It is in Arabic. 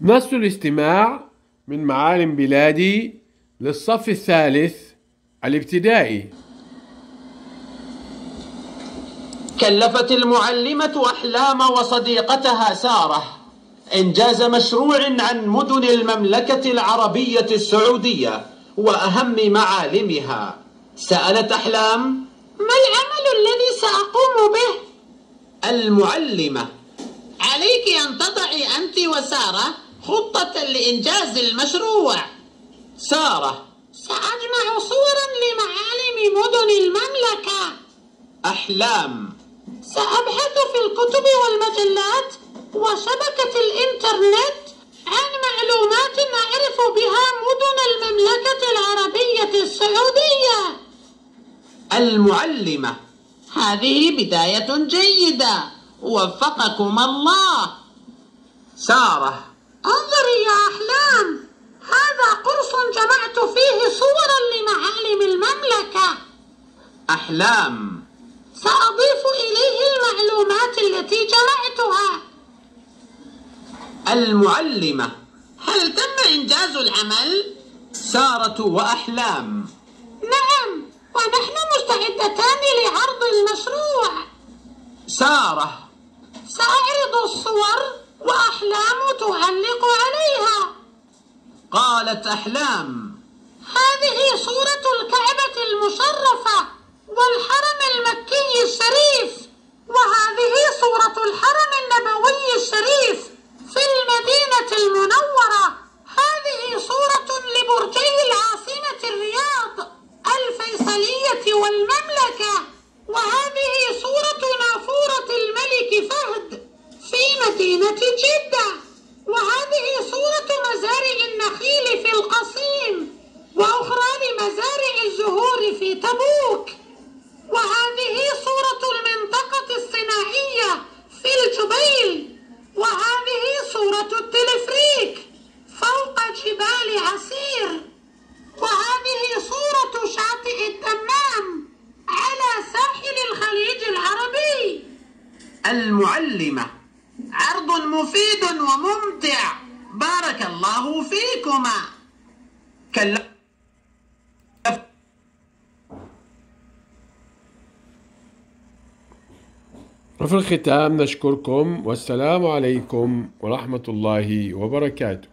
نص الاستماع من معالم بلادي للصف الثالث الابتدائي كلفت المعلمة أحلام وصديقتها سارة إنجاز مشروع عن مدن المملكة العربية السعودية وأهم معالمها سألت أحلام ما العمل الذي سأقوم به؟ المعلمة عليك أن تضعي أنت وسارة خطة لإنجاز المشروع. سارة. سأجمع صورا لمعالم مدن المملكة. أحلام. سأبحث في الكتب والمجلات وشبكة الإنترنت عن معلومات أعرف بها مدن المملكة العربية السعودية. المعلمة. هذه بداية جيدة. وفقكم الله. سارة. انظري يا أحلام هذا قرص جمعت فيه صورا لمعالم المملكة. أحلام. سأضيف إليه المعلومات التي جمعتها. المعلمة هل تم إنجاز العمل؟ سارة وأحلام. نعم ونحن مستعدتان لعرض المشروع. سارة. سأعرض الصور وأحلام تعلق عليها. قالت أحلام. هذه صورة الكعبة المشرفة والحرم المكي الشريف وهذه صورة الحرم النبوي الشريف في المدينة المنورة هذه صورة لبرجي العاصمة الرياض الفيصلية والمملكة وهذه صورة نافورة الملك فهد في مدينة جدة وهذه صورة مزارع النخيل في القصيم لمزارع الزهور في تبوك. وهذه صورة المنطقة الصناعية في الجبيل. وهذه صورة التلفريك فوق جبال عسير. وهذه صورة شاطئ الدمام على ساحل الخليج العربي. المعلمة عرض مفيد وممتع. بارك الله فيكما. كلف وفي الختام نشكركم والسلام عليكم ورحمة الله وبركاته.